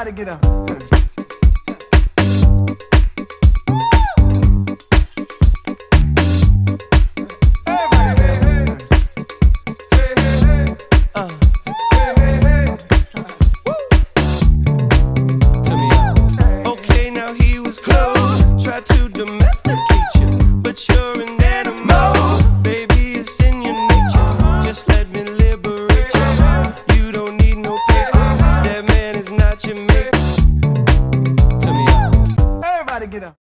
To get up. me. Everybody get up.